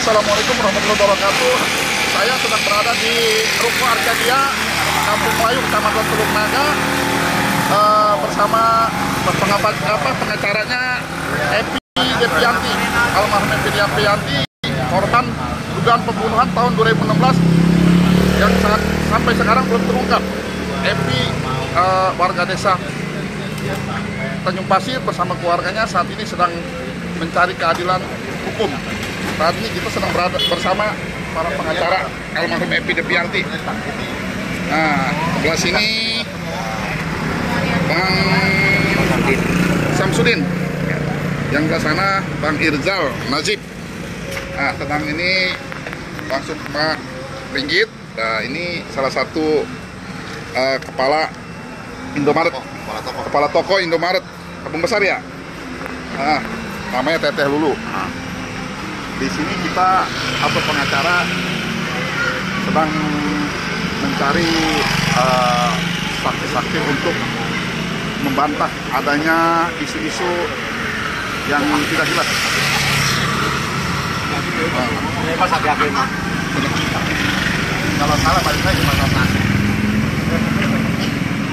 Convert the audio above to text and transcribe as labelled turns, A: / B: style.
A: Assalamualaikum warahmatullahi wabarakatuh. Saya sedang berada di Ruko Arcadia, Kampung Melayu, Kecamatan Teluk Naga, eh, bersama pengabat apa pengacaranya Epi Depianti, almarhum Epi Depianti, korban dugaan pembunuhan tahun 2016 yang saat, sampai sekarang belum terungkap. Epi eh, warga desa Tanjung Pasir bersama keluarganya saat ini sedang mencari keadilan hukum. Saat ini kita sedang berada bersama para pengacara almarhum Epi Depianti. Nah, sebelah sini Bang Samsudin. Yang sebelah sana Bang Irzal Najib. Nah, tenang ini Bang Sukma Ringgit. Nah, ini salah satu eh, kepala Indomaret
B: Kepala toko.
A: kepala toko Indomaret Kampung Besar ya. Nah, namanya Teteh Lulu. Nah, di sini kita atau pengacara sedang mencari eh, saksi-saksi untuk membantah adanya isu-isu yang tidak jelas.
B: Kalau salah balik lagi nasi.